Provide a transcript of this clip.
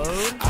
Word.